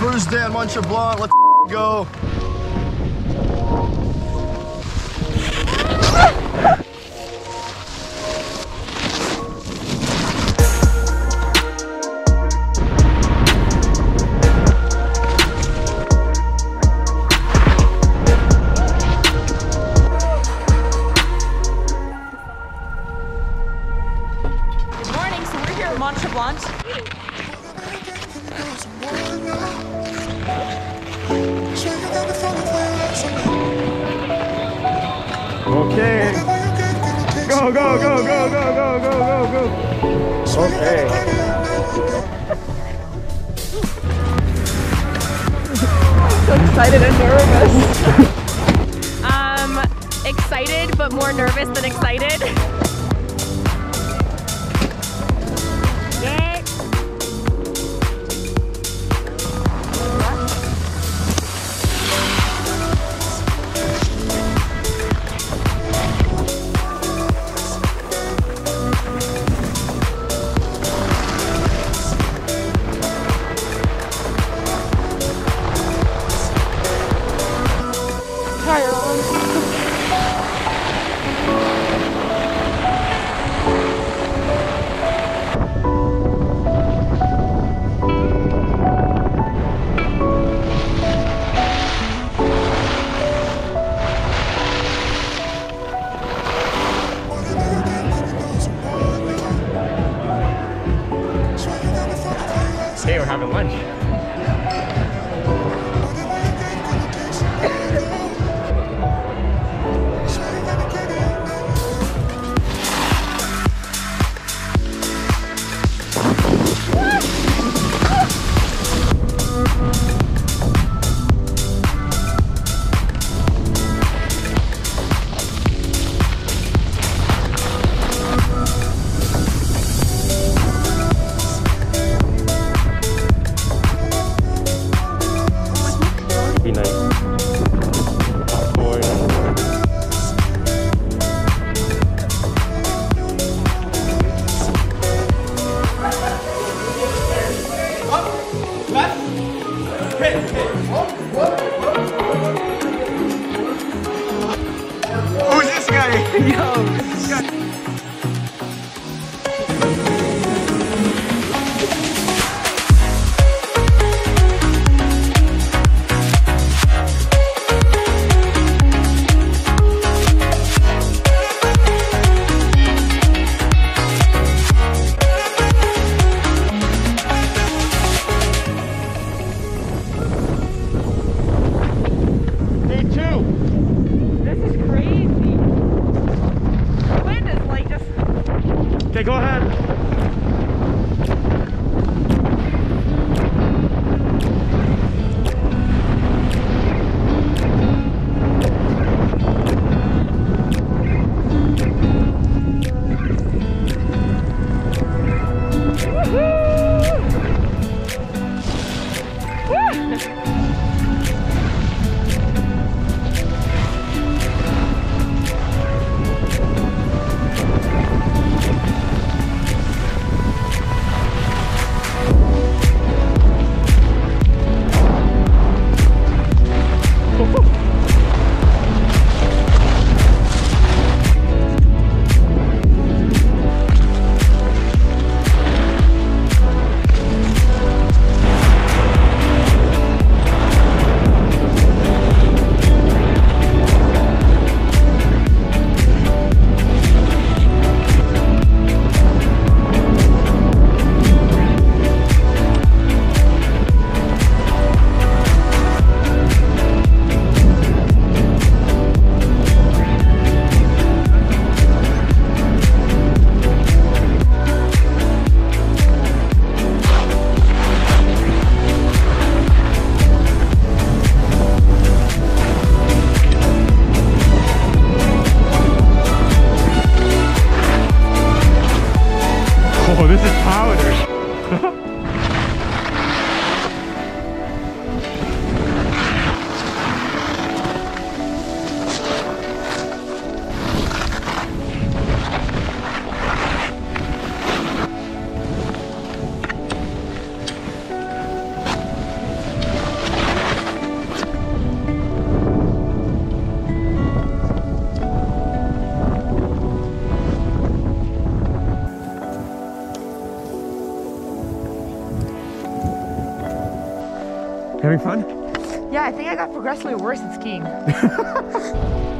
Bruce Dan Muncher Blanc, let's go. Mont Blanc. Go, go, go, go, go, go, go, go. Okay. So excited and nervous. um, excited but more nervous than excited. Hey, we're having lunch. Who's this guy? Yo. This powder. Having fun? Yeah, I think I got progressively worse at skiing.